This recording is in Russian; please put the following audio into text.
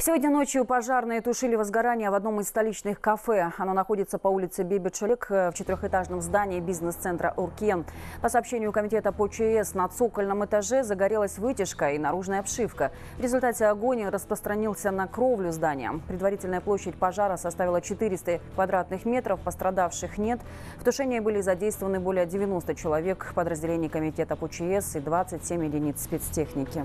Сегодня ночью пожарные тушили возгорание в одном из столичных кафе. Оно находится по улице Бебечелик э, в четырехэтажном здании бизнес-центра «Уркен». По сообщению комитета по ЧС, на цокольном этаже загорелась вытяжка и наружная обшивка. В результате огонь распространился на кровлю здания. Предварительная площадь пожара составила 400 квадратных метров, пострадавших нет. В тушении были задействованы более 90 человек подразделений комитета по ЧС и 27 единиц спецтехники.